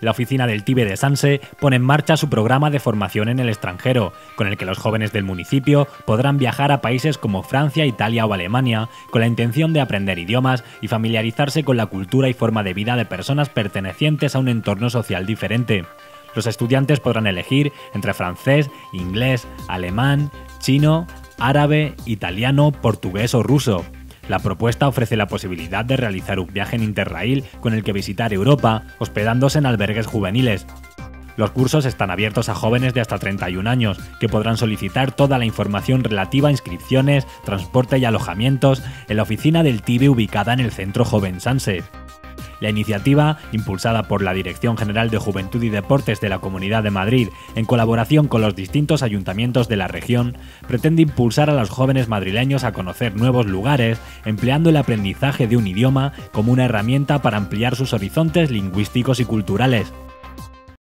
la oficina del TIBE de Sanse pone en marcha su programa de formación en el extranjero, con el que los jóvenes del municipio podrán viajar a países como Francia, Italia o Alemania, con la intención de aprender idiomas y familiarizarse con la cultura y forma de vida de personas pertenecientes a un entorno social diferente. Los estudiantes podrán elegir entre francés, inglés, alemán, chino, árabe, italiano, portugués o ruso. La propuesta ofrece la posibilidad de realizar un viaje en Interrail con el que visitar Europa, hospedándose en albergues juveniles. Los cursos están abiertos a jóvenes de hasta 31 años, que podrán solicitar toda la información relativa a inscripciones, transporte y alojamientos en la oficina del TIBE ubicada en el Centro Joven Sanse. La iniciativa, impulsada por la Dirección General de Juventud y Deportes de la Comunidad de Madrid, en colaboración con los distintos ayuntamientos de la región, pretende impulsar a los jóvenes madrileños a conocer nuevos lugares, empleando el aprendizaje de un idioma como una herramienta para ampliar sus horizontes lingüísticos y culturales.